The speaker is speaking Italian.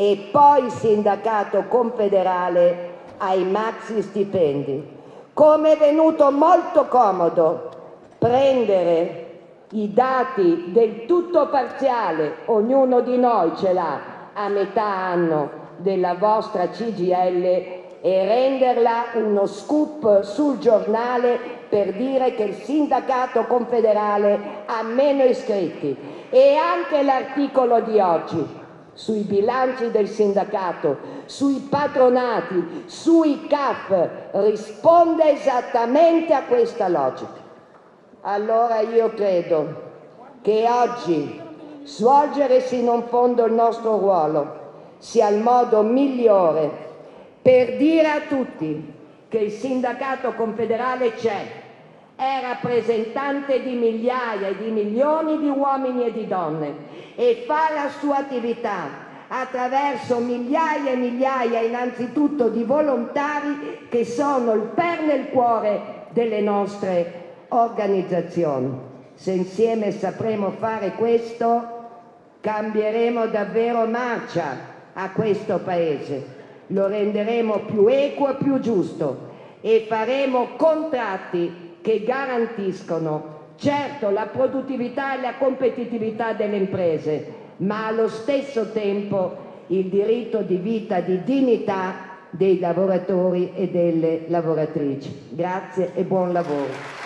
e poi sindacato confederale ai maxi stipendi. Come è venuto molto comodo prendere i dati del tutto parziale, ognuno di noi ce l'ha a metà anno della vostra CGL e renderla uno scoop sul giornale per dire che il sindacato confederale ha meno iscritti e anche l'articolo di oggi sui bilanci del sindacato, sui patronati, sui CAF, risponde esattamente a questa logica. Allora io credo che oggi svolgere sino in fondo il nostro ruolo sia il modo migliore per dire a tutti che il sindacato confederale c'è, è rappresentante di migliaia e di milioni di uomini e di donne e fa la sua attività attraverso migliaia e migliaia innanzitutto di volontari che sono il per nel cuore delle nostre organizzazioni. Se insieme sapremo fare questo cambieremo davvero marcia a questo Paese lo renderemo più equo e più giusto e faremo contratti che garantiscono certo la produttività e la competitività delle imprese, ma allo stesso tempo il diritto di vita, di dignità dei lavoratori e delle lavoratrici. Grazie e buon lavoro.